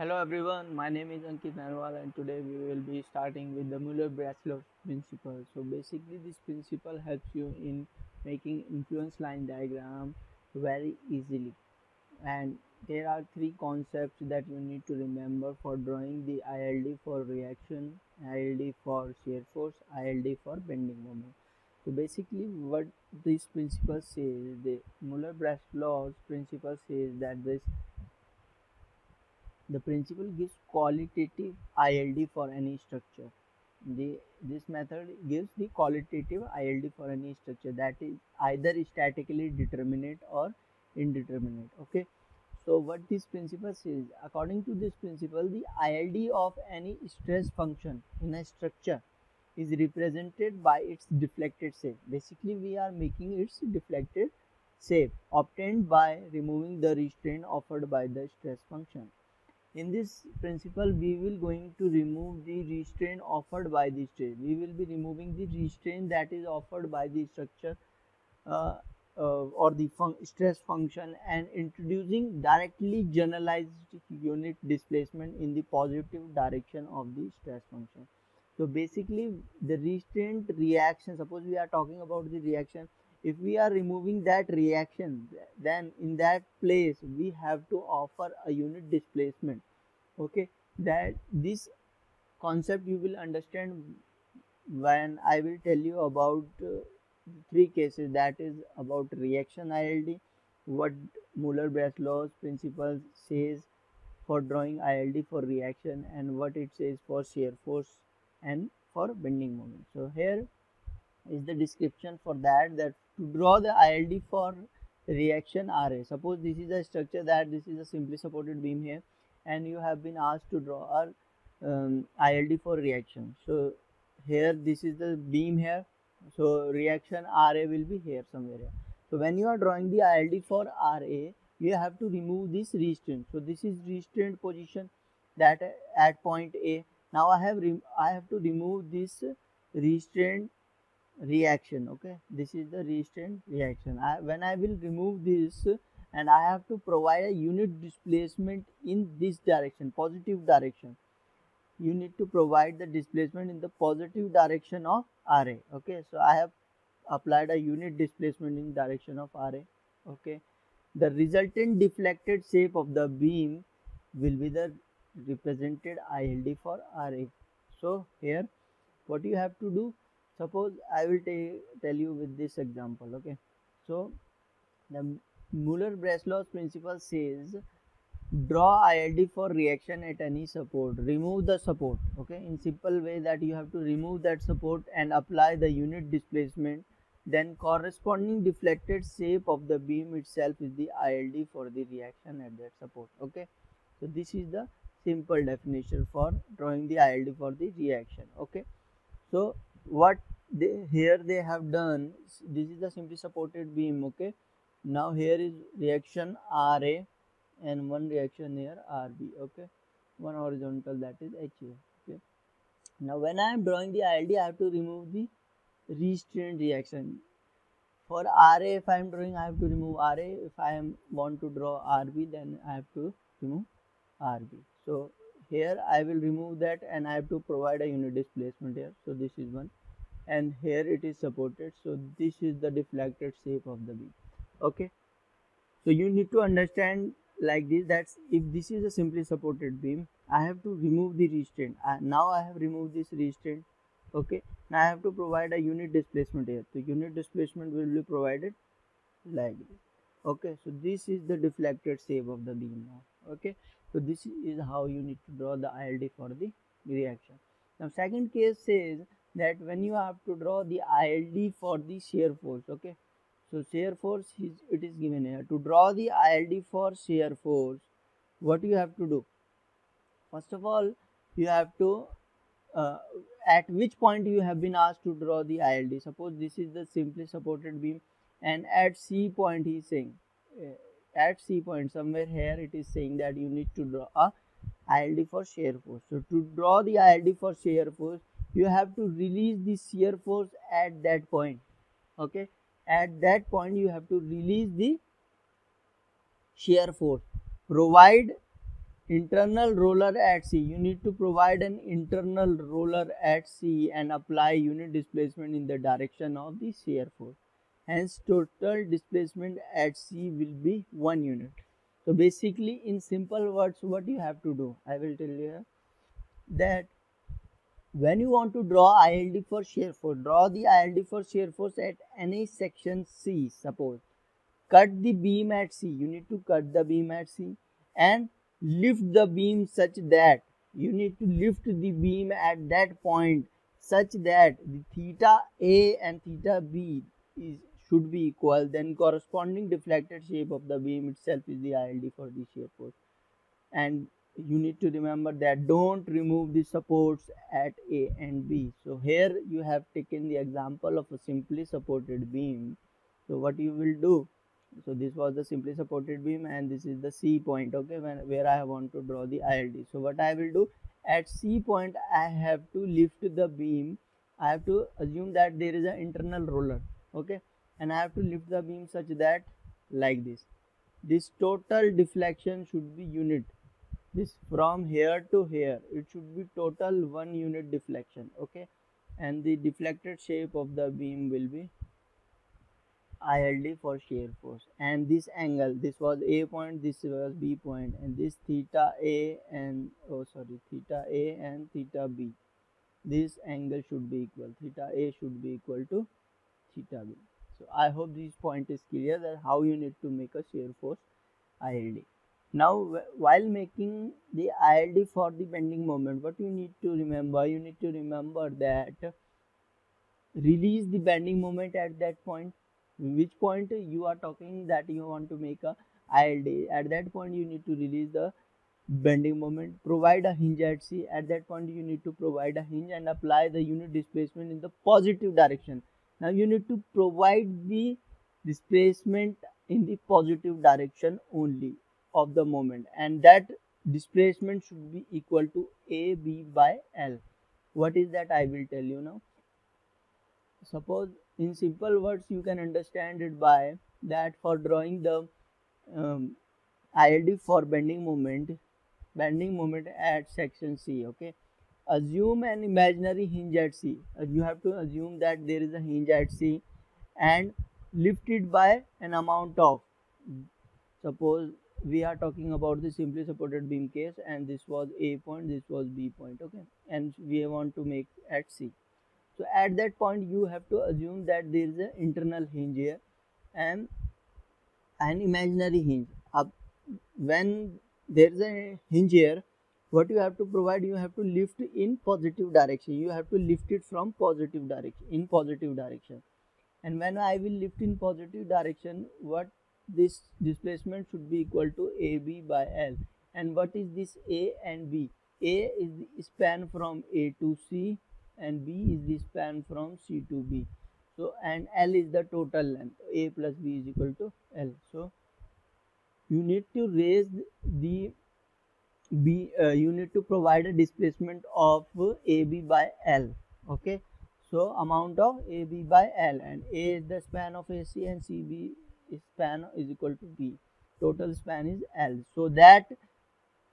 Hello everyone, my name is Ankit Nainwal and today we will be starting with the Muller-Breslau principle. So basically this principle helps you in making influence line diagram very easily and there are three concepts that you need to remember for drawing the ILD for reaction, ILD for shear force, ILD for bending moment. So basically what this principle says, the Muller-Breslau principle says that this the principle gives qualitative ILD for any structure. The, this method gives the qualitative ILD for any structure that is either statically determinate or indeterminate. Okay. So what this principle says, according to this principle, the ILD of any stress function in a structure is represented by its deflected shape. Basically, we are making its deflected shape obtained by removing the restraint offered by the stress function in this principle we will going to remove the restraint offered by the stress we will be removing the restraint that is offered by the structure uh, uh, or the fun stress function and introducing directly generalized unit displacement in the positive direction of the stress function. So basically the restraint reaction suppose we are talking about the reaction if we are removing that reaction then in that place we have to offer a unit displacement. Okay? That this concept you will understand when i will tell you about uh, three cases. That is about reaction ild what muller breslau's principle says for drawing ild for reaction and what it says for shear force and for bending moment. So here is the description for that that draw the ILD for reaction RA. Suppose this is a structure that this is a simply supported beam here and you have been asked to draw a um, ILD for reaction. So here this is the beam here. So reaction RA will be here somewhere. Here. So when you are drawing the ILD for RA, you have to remove this restraint. So this is restraint position that at point A. Now I have I have to remove this restraint reaction okay? This is the restraint reaction. I, when i will remove this and i have to provide a unit displacement in this direction positive direction. You need to provide the displacement in the positive direction of ra okay? So i have applied a unit displacement in direction of ra okay? The resultant deflected shape of the beam will be the represented ild for ra so here what you have to do suppose I will tell you with this example okay? So the Muller-Breslau's principle says draw ILD for reaction at any support. Remove the support okay? In simple way that you have to remove that support and apply the unit displacement. Then corresponding deflected shape of the beam itself is the ILD for the reaction at that support okay? So this is the simple definition for drawing the ILD for the reaction okay? So what they here they have done this is the simply supported beam okay? Now here is reaction ra and one reaction here rb okay? One horizontal that is ha okay? Now when i am drawing the ild i have to remove the restraint reaction. For ra if i am drawing i have to remove ra. If i am want to draw rb then i have to remove rb. So here i will remove that and i have to provide a unit displacement here. So this is one. And here it is supported. So this is the deflected shape of the beam. Okay. So you need to understand like this that if this is a simply supported beam i have to remove the restraint. Now i have removed this restraint. Okay. Now i have to provide a unit displacement here. So unit displacement will be provided like this. Okay. So this is the deflected shape of the beam now. Okay so this is how you need to draw the ild for the reaction. Now second case says that when you have to draw the ILD for the shear force okay? So shear force is it is given here. To draw the ILD for shear force what you have to do? First of all you have to uh, at which point you have been asked to draw the ILD suppose this is the simply supported beam and at C point he is saying uh, at C point somewhere here it is saying that you need to draw a ILD for shear force. So to draw the ILD for shear force you have to release the shear force at that point okay? At that point you have to release the shear force. Provide internal roller at C you need to provide an internal roller at C and apply unit displacement in the direction of the shear force hence total displacement at C will be 1 unit so basically in simple words what you have to do I will tell you that when you want to draw ILD for shear force, draw the ILD for shear force at any section C, suppose. Cut the beam at C, you need to cut the beam at C and lift the beam such that you need to lift the beam at that point such that the theta A and theta B is should be equal then corresponding deflected shape of the beam itself is the ILD for the shear force and you need to remember that don't remove the supports at A and B. So here you have taken the example of a simply supported beam. So what you will do, so this was the simply supported beam and this is the C point, okay, when, where I want to draw the ILD. So what I will do, at C point I have to lift the beam, I have to assume that there is an internal roller, okay, and I have to lift the beam such that like this. This total deflection should be unit. This from here to here it should be total one unit deflection okay? And the deflected shape of the beam will be ILD for shear force. And this angle this was A point this was B point and this theta A and oh sorry theta A and theta B. This angle should be equal theta A should be equal to theta B so I hope this point is clear that how you need to make a shear force ILD now while making the ILD for the bending moment what you need to remember you need to remember that release the bending moment at that point. Which point you are talking that you want to make a ILD at that point you need to release the bending moment. Provide a hinge at C. At that point you need to provide a hinge and apply the unit displacement in the positive direction now you need to provide the displacement in the positive direction only of the moment and that displacement should be equal to AB by L. What is that I will tell you now. Suppose in simple words you can understand it by that for drawing the um, ILD for bending moment, bending moment at section C, okay. Assume an imaginary hinge at C. Uh, you have to assume that there is a hinge at C and lift it by an amount of suppose we are talking about the simply supported beam case and this was a point this was b point okay? And we want to make at c so at that point you have to assume that there is an internal hinge here and an imaginary hinge. Up when there is a hinge here what you have to provide you have to lift in positive direction you have to lift it from positive direction in positive direction and when i will lift in positive direction what this displacement should be equal to AB by L. And what is this A and B? A is the span from A to C and B is the span from C to B. So, and L is the total length. A plus B is equal to L. So, you need to raise the B, uh, you need to provide a displacement of AB by L. Okay. So, amount of AB by L and A is the span of AC and CB is span is equal to b total span is l so that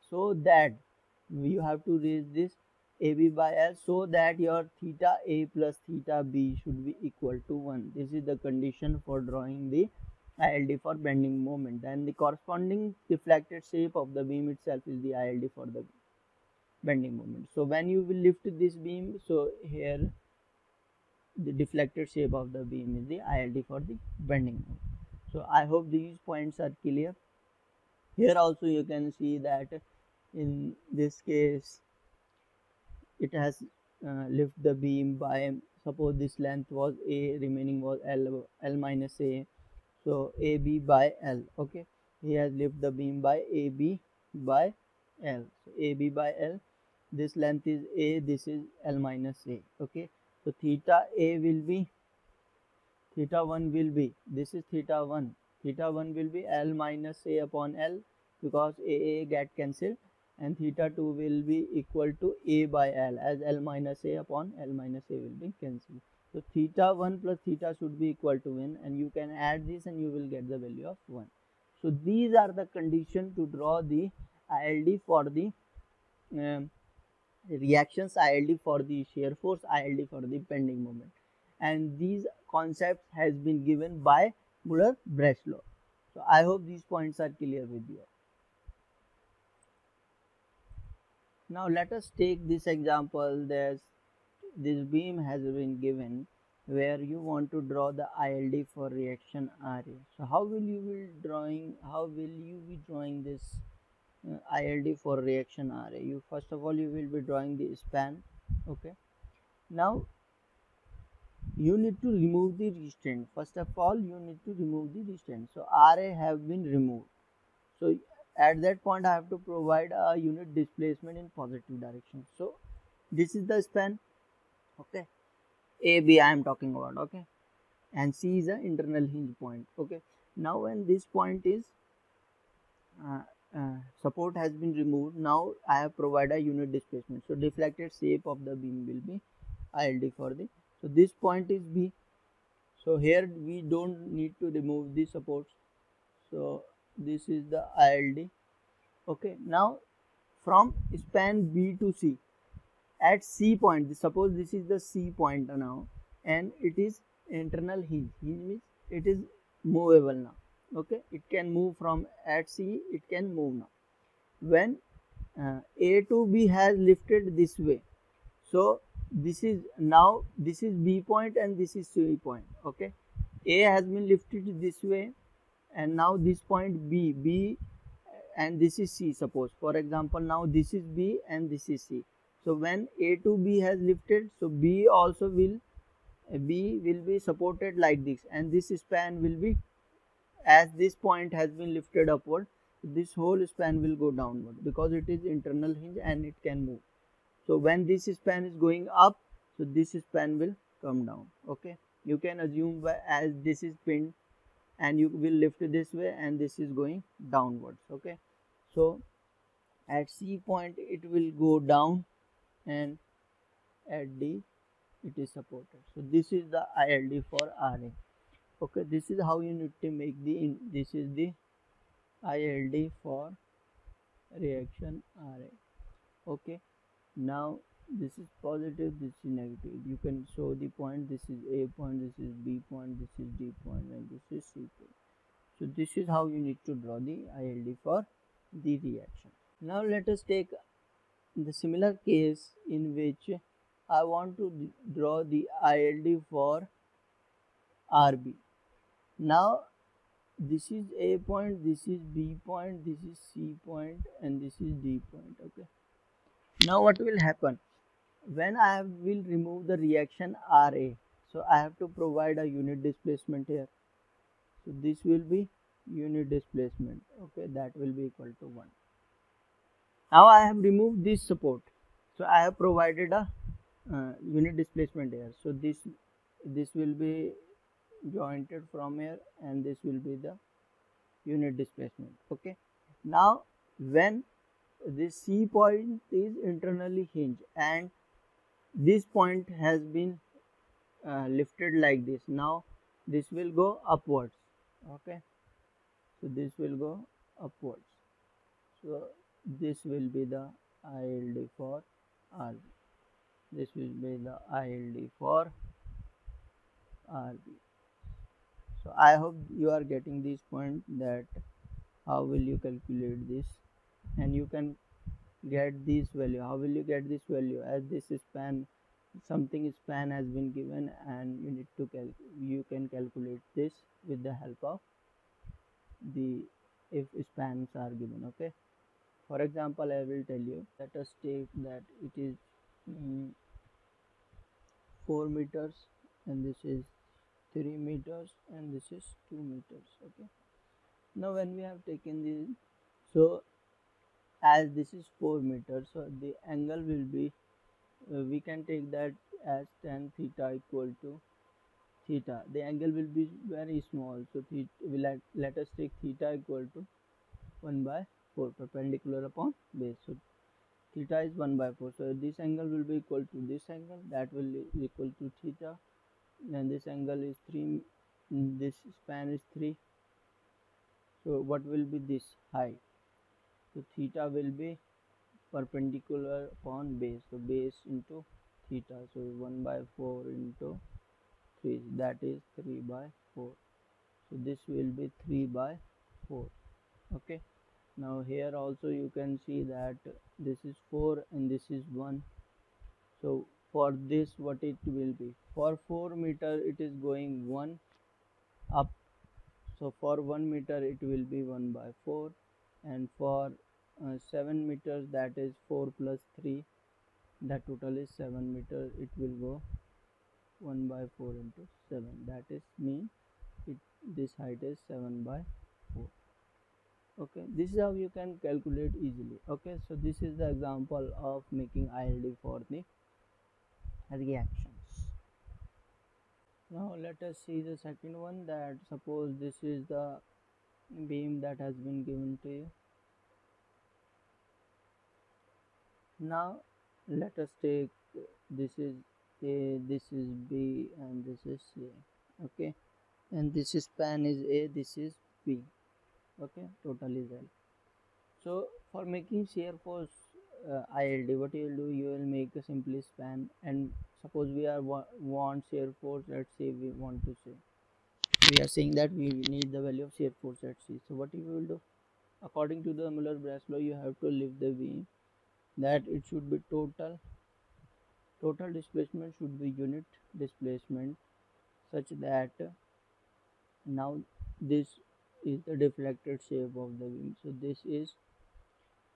so that you have to raise this ab by l so that your theta a plus theta b should be equal to 1 this is the condition for drawing the ILD for bending moment then the corresponding deflected shape of the beam itself is the ILD for the bending moment. So when you will lift this beam so here the deflected shape of the beam is the ILD for the bending moment. So i hope these points are clear. Here also you can see that in this case it has uh, lift the beam by suppose this length was a remaining was l l minus a so ab by l okay? He has lift the beam by ab by l. So ab by l this length is a this is l minus a okay? So theta a will be theta 1 will be this is theta 1 theta 1 will be L minus A upon L because A A get cancelled and theta 2 will be equal to A by L as L minus A upon L minus A will be cancelled. So theta 1 plus theta should be equal to 1 and you can add this and you will get the value of 1. So these are the condition to draw the ILD for the um, reactions ILD for the shear force ILD for the bending moment and these concepts has been given by Muller-Breslau. So I hope these points are clear with you. Now let us take this example there's this beam has been given where you want to draw the ILD for reaction RA. So how will you be drawing how will you be drawing this uh, ILD for reaction RA? You first of all you will be drawing the span okay. Now you need to remove the restraint first of all you need to remove the restraint so RA have been removed so at that point I have to provide a unit displacement in positive direction so this is the span okay? A B I am talking about okay? And C is the internal hinge point okay? Now when this point is uh, uh, support has been removed now I have provided a unit displacement. So deflected shape of the beam will be ILD for the so this point is b. So here we don't need to remove the supports. So this is the ild okay? Now from span b to c at c point suppose this is the c point now and it is internal hinge. Hinge means it is movable now okay? It can move from at c it can move now. When uh, a to b has lifted this way so this is now this is b point and this is c point okay? A has been lifted this way and now this point b b and this is c suppose. For example now this is b and this is c so when a to b has lifted so b also will b will be supported like this. And this span will be as this point has been lifted upward this whole span will go downward because it is internal hinge and it can move. So when this span is going up so this span will come down. Okay? You can assume as this is pinned and you will lift this way and this is going downwards. Okay? So at c point it will go down and at d it is supported so this is the ild for ra okay this is how you need to make the this is the ild for reaction ra okay now this is positive this is negative you can show the point this is a point this is b point this is d point and this is c point so this is how you need to draw the ild for the reaction now let us take the similar case in which i want to draw the ild for rb now this is a point this is b point this is c point and this is d point okay? Now what will happen? When I will remove the reaction RA so I have to provide a unit displacement here. So this will be unit displacement okay? That will be equal to 1 now I have removed this support. So I have provided a uh, unit displacement here. So this this will be jointed from here and this will be the unit displacement. Okay? Now when this C point is internally hinged and this point has been uh, lifted like this now this will go upwards. Okay? So this will go upwards. So this will be the ILD for RB this will be the ILD for RB so I hope you are getting this point that how will you calculate this? And you can get this value. How will you get this value? As this span something span has been given and you need to you can calculate this with the help of the if spans are given okay for example i will tell you let us take that it is um, 4 meters and this is 3 meters and this is 2 meters okay? Now when we have taken this so as this is 4 meters so the angle will be uh, we can take that as tan theta equal to theta. The angle will be very small so theta, let, let us take theta equal to 1 by 4 perpendicular upon base so theta is 1 by 4 so this angle will be equal to this angle that will be equal to theta. And this angle is 3 this span is 3 so what will be this height so theta will be perpendicular upon base. So base into theta. So 1 by 4 into 3 that is 3 by 4 so this will be 3 by 4 okay now here also you can see that this is 4 and this is 1 so for this what it will be? For 4 meter it is going 1 up. So for 1 meter it will be 1 by 4 and for uh, 7 meters that is 4 plus 3 that total is 7 meter. It will go 1 by 4 into 7 that is mean it this height is 7 by 4 okay this is how you can calculate easily. Okay so this is the example of making ILD for the reactions. Now let us see the second one that suppose this is the beam that has been given to you. Now let us take this is a this is b and this is c. Okay and this is span is a this is b okay total is l so for making shear force uh, ILD what you will do? You will make a simply span and suppose we are wa want shear force let's say we want to say we are saying that we need the value of shear force at C so what you will do? According to the Muller-Breslau you have to leave the beam that it should be total total displacement should be unit displacement such that now this is the deflected shape of the beam so this is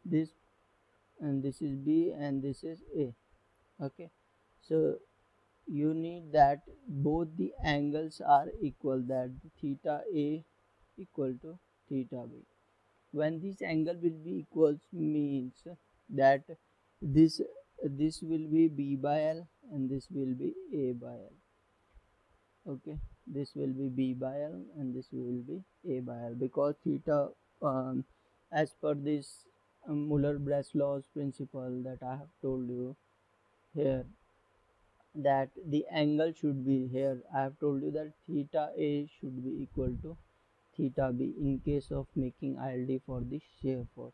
this and this is b and this is a. Okay. So you need that both the angles are equal that theta a equal to theta b. When this angle will be equals means that this this will be b by l and this will be a by l. Okay this will be b by l and this will be a by l because theta um, as per this um, Muller-Breslau's principle that I have told you here that the angle should be here. I have told you that theta a should be equal to theta b in case of making ILD for the shear force.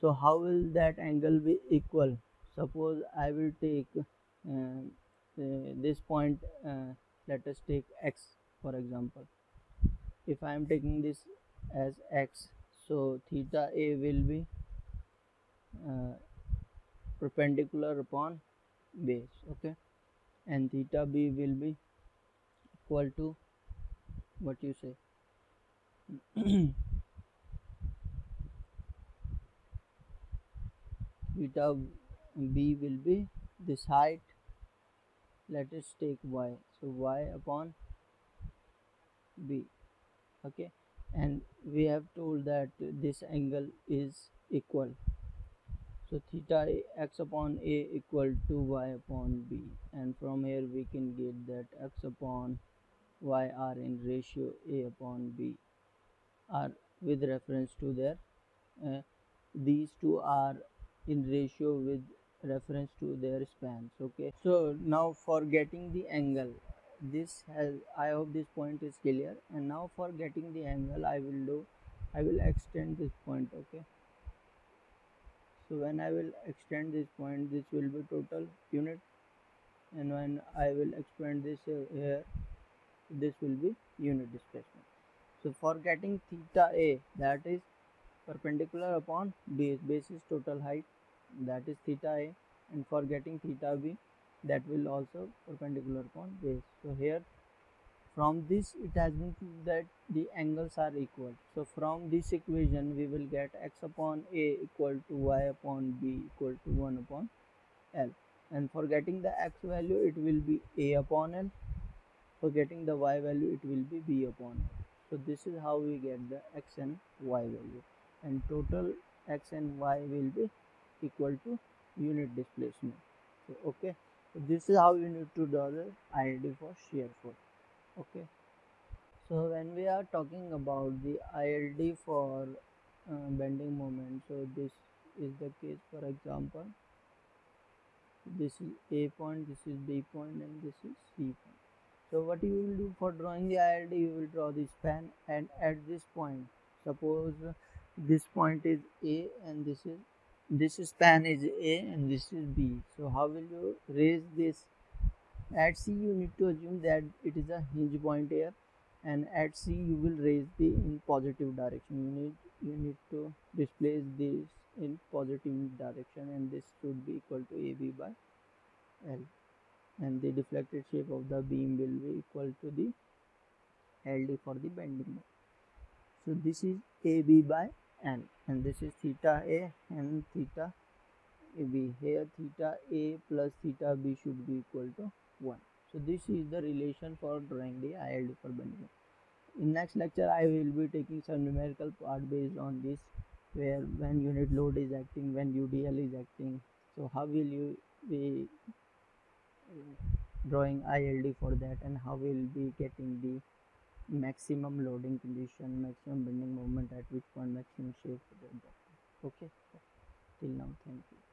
So how will that angle be equal? Suppose I will take uh, uh, this point uh, let us take x for example. If I am taking this as x so theta a will be uh, perpendicular upon base okay? And theta b will be equal to what you say. Theta b will be this height let us take y. So y upon b. Okay? And we have told that this angle is equal. So theta x upon a equal to y upon b. And from here we can get that x upon y are in ratio a upon b are with reference to their uh, these two are in ratio with reference to their spans okay? So now for getting the angle this has i hope this point is clear. And now for getting the angle i will do i will extend this point okay? So when i will extend this point this will be total unit. And when i will expand this here this will be unit displacement. So for getting theta a that is perpendicular upon base base is total height that is theta a and for getting theta b that will also perpendicular upon base. So here from this it has been that the angles are equal. So from this equation we will get x upon a equal to y upon b equal to 1 upon l. And for getting the x value it will be a upon l. For getting the y value it will be b upon l. So this is how we get the x and y value. And total x and y will be equal to unit displacement. So okay. So this is how you need to draw the ILD for shear force. Okay. So when we are talking about the ILD for uh, bending moment so this is the case. For example this is A point this is B point and this is C point. So what you will do for drawing the ILD you will draw the span and at this point suppose this point is a and this is this span is a and this is b. So how will you raise this? At c you need to assume that it is a hinge point here and at c you will raise the in positive direction. You need you need to displace this in positive direction and this should be equal to ab by l. And the deflected shape of the beam will be equal to the ld for the bending moment so this is ab by n and this is theta a and theta b. Here theta a plus theta b should be equal to 1 so this is the relation for drawing the ild for bending in next lecture i will be taking some numerical part based on this where when unit load is acting when udl is acting. So how will you be drawing ild for that and how will be getting the maximum loading condition maximum bending moment at which point maximum shape okay? Till now thank you